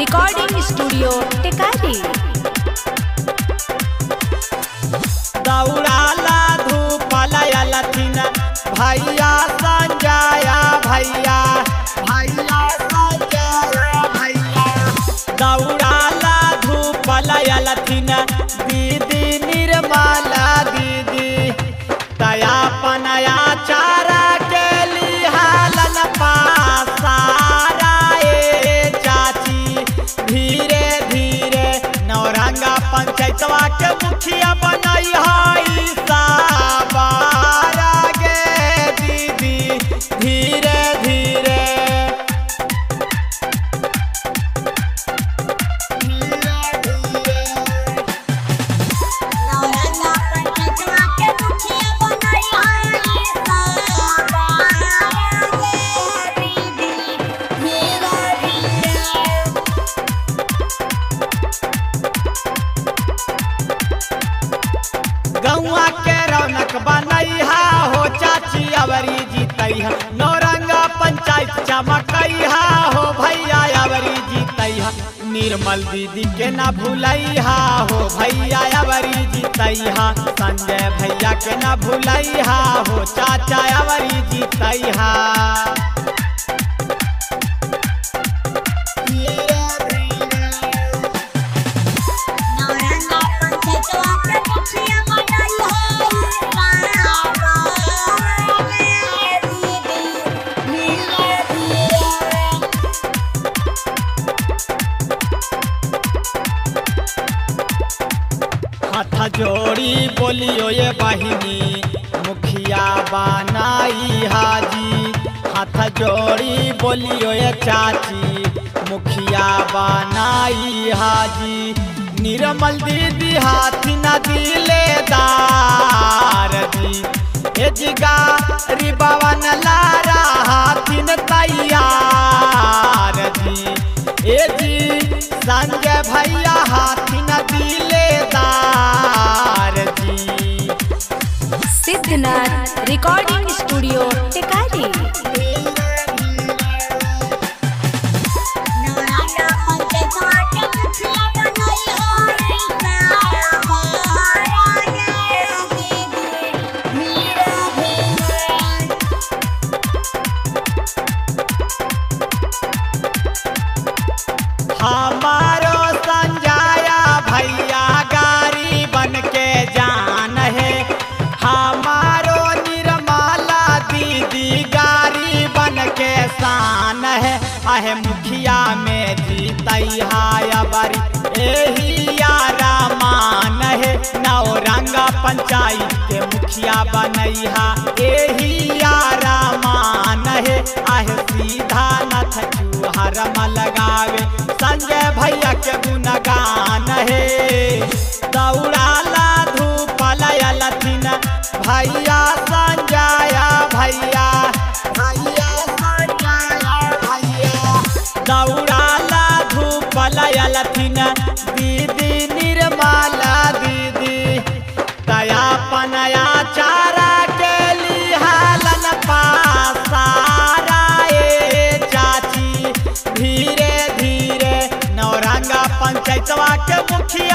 Recording studio Tekari दौड़ाला धूपला लथिना भैया संजया, भैया भैया संजया, भैया। दौड़ाला धूपला लथिना दीदी निर्मला दीदी तया पनया के मुखिया बनाई हई गौआ के रौनक बनैहा, हो चाची अवरी जीतैहा। नौरंगा पंचायत चमकैहा, हो भैया अवरी जीतैहा। निर्मल दीदी के ना भूलैहा, हो भैया अवरी जीतैहा। संजय भैया के ना भूलैहा, हो चाचा अवरी जीतैहा। बोलियो ये बहिनी, मुखिया बनाई हाजी। हाथ जोड़ी बोलियो ये चाची, मुखिया बनाई हाजी। निर्मल दीदी हाथ न दिले दार जिगा लारा हाथिन तैयार दी ए जी, संजय भैया हाथिन दिले दार जी रिकॉर्डिंग स्टूडियो टेकारी। है मुखिया में जीतैहा बरी। एही यारा मान है नौरंगा पंचायत के मुखिया बनैहा। एही यारा मान है, आहे सीधा नथ चूहर लगावे संजय भैया के गुणगान है। दौड़ाला धूपला लथिन भैया दौड़ाला धूप लथिन दीदी निर्मला दीदी, दया पनया चारा के लिहालन पासारा ए चाची। धीरे धीरे नौरंगा पंचायतवा के मुखिया